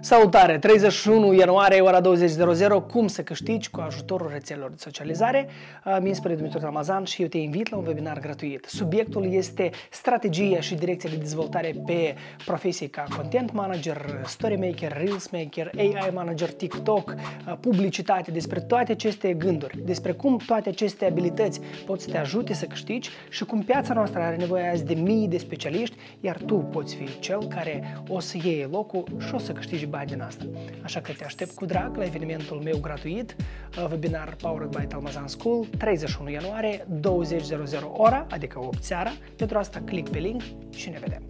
Salutare! 31 ianuarie, ora 20.00, cum să câștigi cu ajutorul rețelelor de socializare. Mi spre Dumitru Ramazan și eu te invit la un webinar gratuit. Subiectul este strategia și direcția de dezvoltare pe profesii ca content manager, story maker, reels maker, AI manager, TikTok, publicitate, despre toate aceste gânduri, despre cum toate aceste abilități pot să te ajute să câștigi și cum piața noastră are nevoie azi de mii de specialiști, iar tu poți fi cel care o să iei locul și o să câștigi bani din asta. Așa că te aștept cu drag la evenimentul meu gratuit, uh, webinar Powered by Talmazan School, 31 ianuarie, 20.00 ora, adică 8 seara. Pentru asta click pe link și ne vedem.